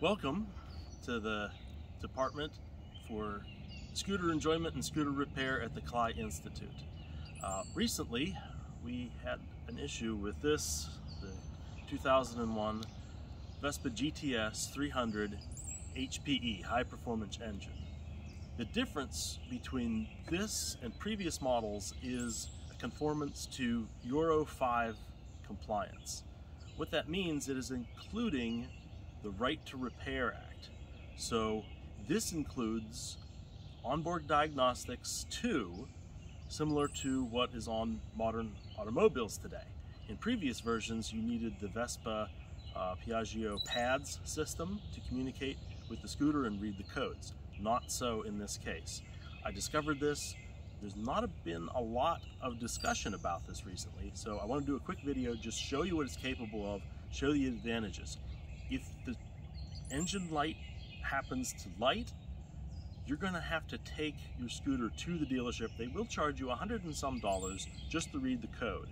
Welcome to the Department for Scooter Enjoyment and Scooter Repair at the CLI Institute. Uh, recently, we had an issue with this, the 2001 Vespa GTS 300 HPE, High Performance Engine. The difference between this and previous models is a conformance to Euro 5 compliance. What that means, it is including the Right to Repair Act. So this includes onboard diagnostics too, similar to what is on modern automobiles today. In previous versions, you needed the Vespa uh, Piaggio PADS system to communicate with the scooter and read the codes. Not so in this case. I discovered this. There's not been a lot of discussion about this recently, so I want to do a quick video, just show you what it's capable of, show the advantages. If the engine light happens to light, you're going to have to take your scooter to the dealership. They will charge you a hundred and some dollars just to read the code.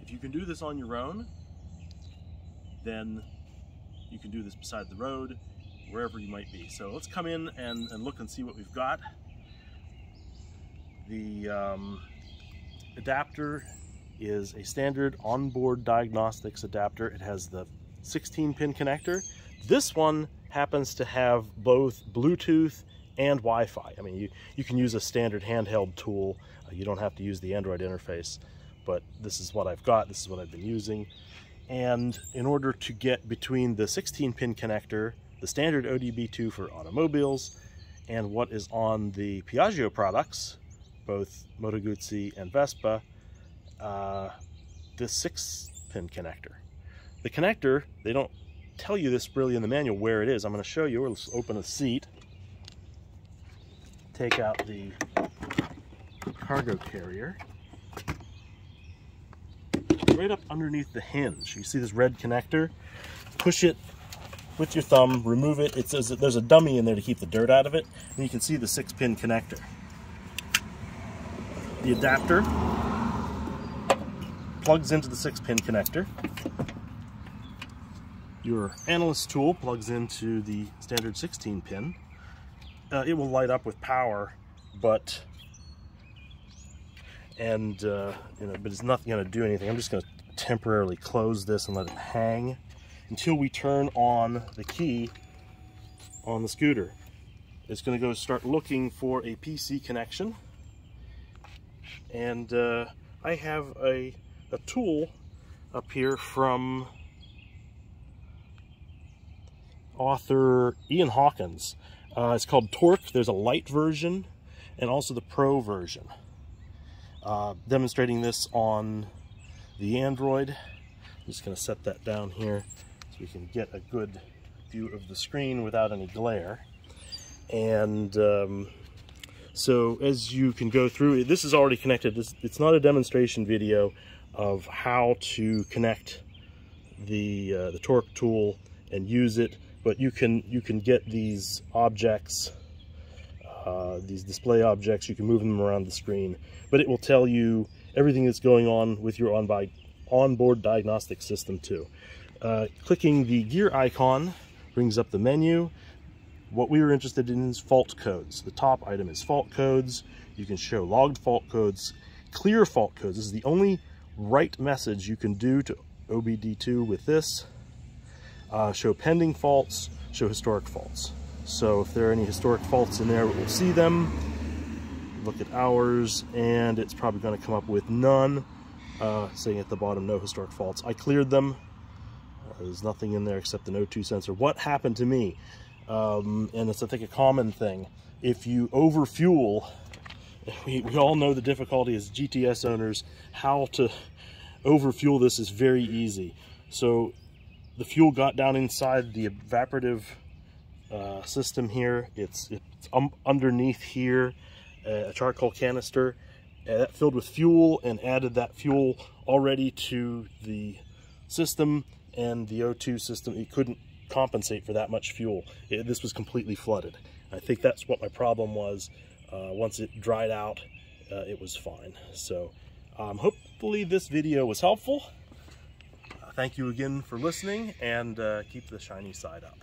If you can do this on your own, then you can do this beside the road, wherever you might be. So let's come in and, and look and see what we've got. The um, adapter is a standard onboard diagnostics adapter. It has the 16 pin connector. This one happens to have both Bluetooth and Wi-Fi. I mean, you, you can use a standard handheld tool. Uh, you don't have to use the Android interface, but this is what I've got. This is what I've been using. And in order to get between the 16 pin connector, the standard ODB2 for automobiles, and what is on the Piaggio products, both Moto Guzzi and Vespa, uh, the six pin connector. The connector, they don't tell you this really in the manual where it is. I'm going to show you. Let's open a seat. Take out the cargo carrier. Right up underneath the hinge. You see this red connector? Push it with your thumb, remove it. It says that there's a dummy in there to keep the dirt out of it. And you can see the six pin connector. The adapter plugs into the six pin connector. Your analyst tool plugs into the standard 16 pin. Uh, it will light up with power, but and uh, you know, but it's not going to do anything. I'm just going to temporarily close this and let it hang until we turn on the key on the scooter. It's going to go start looking for a PC connection, and uh, I have a a tool up here from author Ian Hawkins. Uh, it's called Torque. There's a light version and also the pro version. Uh, demonstrating this on the Android. I'm just going to set that down here so we can get a good view of the screen without any glare. And um, so as you can go through, this is already connected. it's not a demonstration video of how to connect the, uh, the torque tool and use it, but you can, you can get these objects, uh, these display objects, you can move them around the screen, but it will tell you everything that's going on with your on by, onboard diagnostic system too. Uh, clicking the gear icon brings up the menu. What we were interested in is fault codes. The top item is fault codes. You can show logged fault codes, clear fault codes. This is the only write message you can do to OBD2 with this. Uh, show pending faults, show historic faults. So if there are any historic faults in there, we'll see them. Look at ours, and it's probably going to come up with none, uh, saying at the bottom, no historic faults. I cleared them. Uh, there's nothing in there except an O2 sensor. What happened to me? Um, and it's, I think, a common thing. If you overfuel we, we all know the difficulty as GTS owners, how to overfuel this is very easy. So the fuel got down inside the evaporative uh, system here. It's, it's um, underneath here, uh, a charcoal canister uh, that filled with fuel and added that fuel already to the system and the O2 system. It couldn't compensate for that much fuel. It, this was completely flooded. I think that's what my problem was. Uh, once it dried out, uh, it was fine. So um, hopefully this video was helpful. Thank you again for listening and uh, keep the shiny side up.